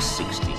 60.